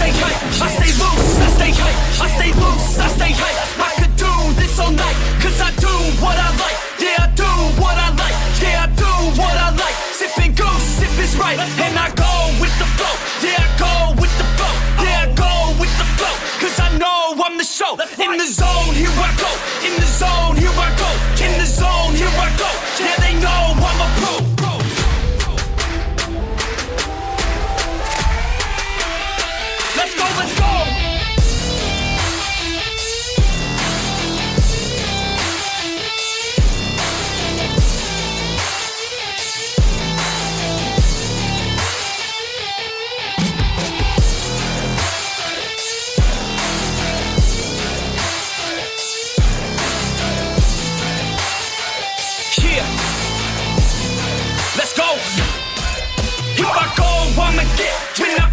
stay hype, I stay loose, I stay hype, I stay loose, I stay hype. I could do this all night, cause I do what I like. Yeah, I do what I like, yeah, I do what I like. Sipping goose, sip is right, and I go with the flow. Yeah, I go with the flow, yeah, I go with the flow. Cause I know I'm the show. In the zone, here I go. In the zone, here I go. Get. When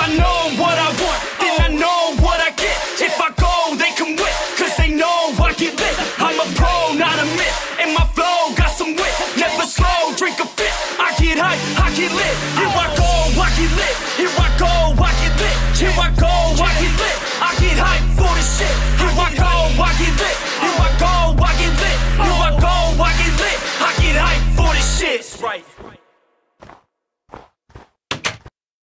I know what I want, then I know what I get. If I go, they can win, cause they know I get lit. I'm a pro, not a myth, and my flow got some wit. Never slow, drink a fit. I get hype, I get lit. Here I go, I get lit. Here I go, I get lit. Here I go, I get lit. I get hype for this shit. Here I go, I get lit. Here I go, I get lit. Here I go, I get lit. I get hype for this shit. Right.